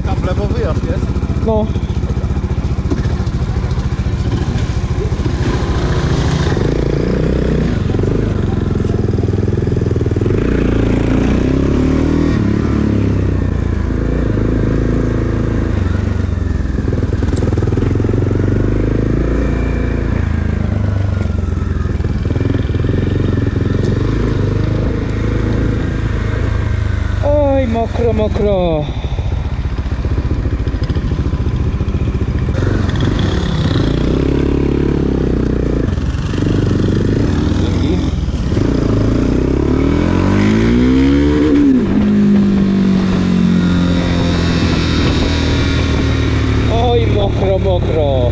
Tam w lewo wyjazd jest. No. Oj, mokro, mokro. Dzięki. Oj, mokro, mokro.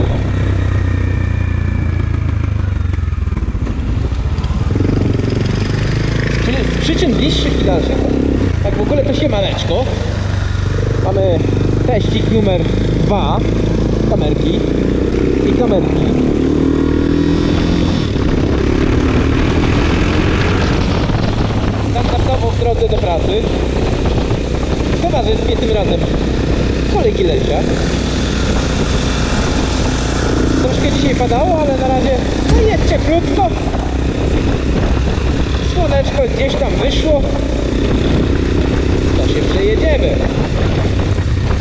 Z przyczyn Tak w ogóle to się maneczko. Mamy teścik numer dwa Kamerki. I kamerki. Standardowo w drodze do pracy. Że jest tym razem kolejki lesia. Troszkę dzisiaj padało, ale na razie no jest cieplutko. Słoneczko gdzieś tam wyszło. To się przejedziemy.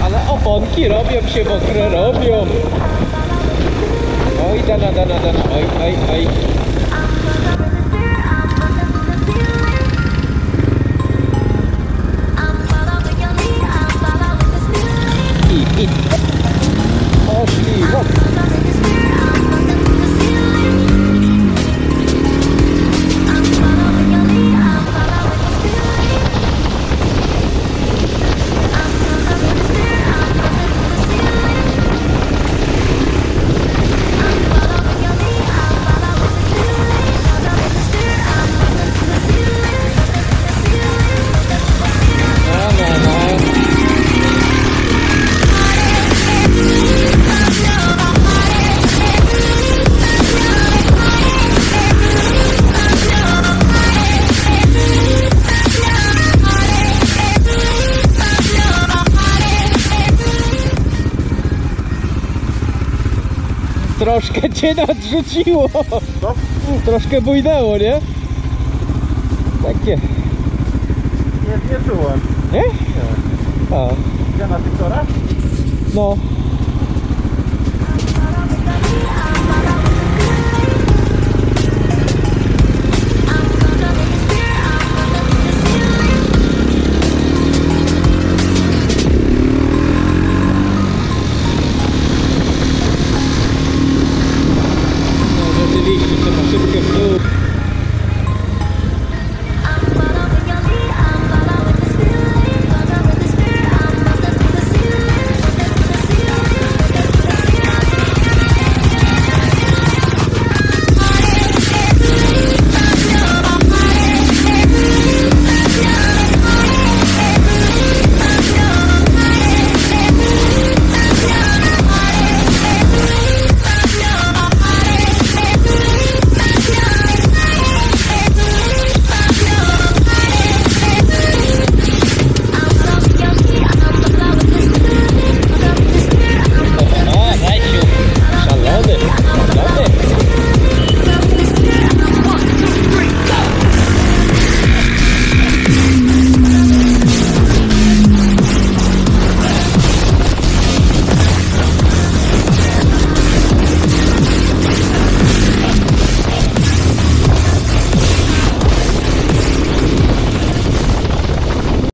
Ale oponki robią się mokre, robią. Oj, dana, dana, dana, oj, oj, oj. Troszkę cię nadrzuciło. Troszkę bujnęło, nie? Takie, Nie, nie czułem. nie? Nie. A, Gdzie na tych torach? no.